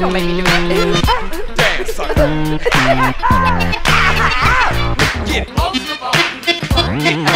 Don't make me do that. Get. Get it.